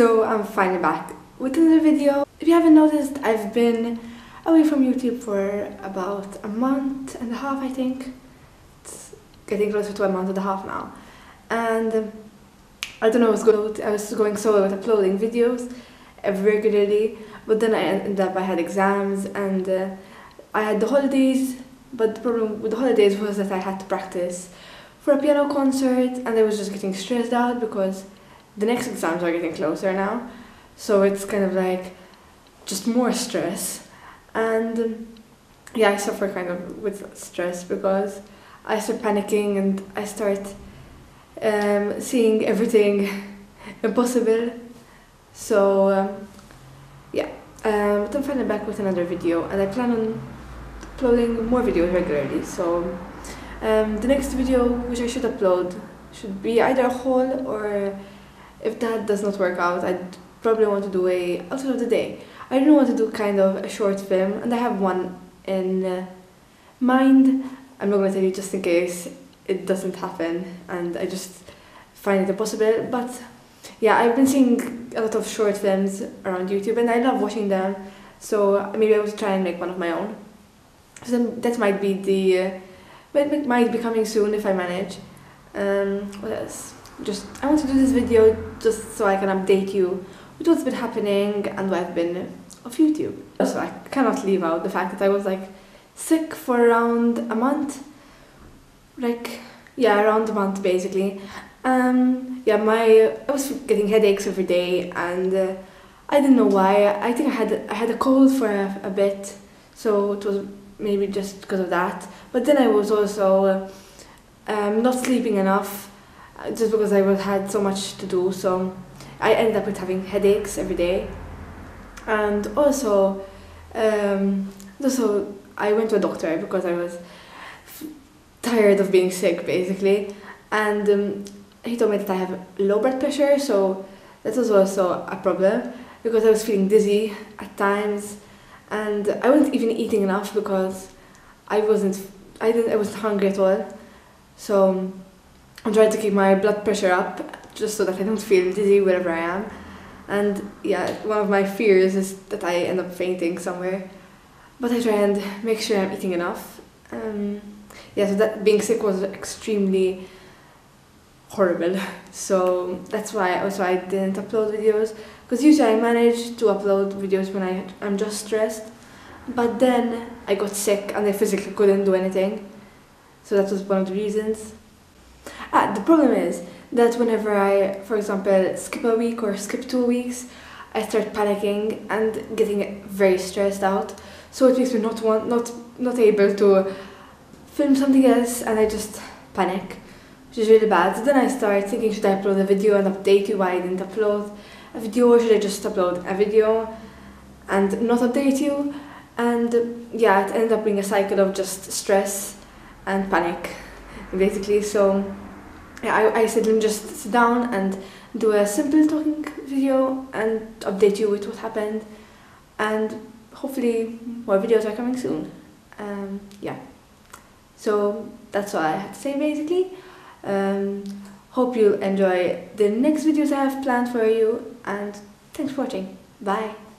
So I'm finally back with another video. If you haven't noticed, I've been away from YouTube for about a month and a half, I think. It's getting closer to a month and a half now. And um, I don't know, I was, going, I was going so well with uploading videos regularly, but then I ended up, I had exams and uh, I had the holidays, but the problem with the holidays was that I had to practice for a piano concert and I was just getting stressed out because the next exams are getting closer now, so it's kind of like just more stress. And um, yeah, I suffer kind of with stress because I start panicking and I start um, seeing everything impossible. So um, yeah, um, but I'm finally back with another video and I plan on uploading more videos regularly. So um, the next video which I should upload should be either a haul or if that does not work out, I'd probably want to do a outfit of the day. I don't want to do kind of a short film, and I have one in uh, mind. I'm not going to tell you just in case it doesn't happen, and I just find it impossible. But yeah, I've been seeing a lot of short films around YouTube, and I love watching them. So maybe I will try and make one of my own. So that might be the, uh, might, might be coming soon if I manage. Um, what else? Just I want to do this video just so I can update you with what's been happening and where I've been of YouTube. So I cannot leave out the fact that I was like sick for around a month. Like yeah, around a month basically. Um, yeah, my I was getting headaches every day and uh, I didn't know why. I think I had I had a cold for a, a bit, so it was maybe just because of that. But then I was also um, not sleeping enough just because I had so much to do. So I ended up with having headaches every day, and also, um, also I went to a doctor because I was tired of being sick, basically, and um, he told me that I have low blood pressure, so that was also a problem because I was feeling dizzy at times, and I wasn't even eating enough because I wasn't I didn't I wasn't hungry at all, so. I'm trying to keep my blood pressure up just so that I don't feel dizzy wherever I am. And yeah, one of my fears is that I end up fainting somewhere. But I try and make sure I'm eating enough. Um, yeah, so that being sick was extremely horrible. So that's why also I didn't upload videos. Because usually I manage to upload videos when I, I'm just stressed. But then I got sick and I physically couldn't do anything. So that was one of the reasons. The problem is that whenever I, for example, skip a week or skip two weeks, I start panicking and getting very stressed out. So it makes me not want, not not able to film something else, and I just panic, which is really bad. So then I start thinking, should I upload a video and update you why I didn't upload a video, or should I just upload a video and not update you? And yeah, it ended up being a cycle of just stress and panic, basically. So I, I said let me just sit down and do a simple talking video and update you with what happened and hopefully more videos are coming soon. Um, yeah, so that's all I had to say basically. Um, hope you'll enjoy the next videos I have planned for you and thanks for watching. Bye!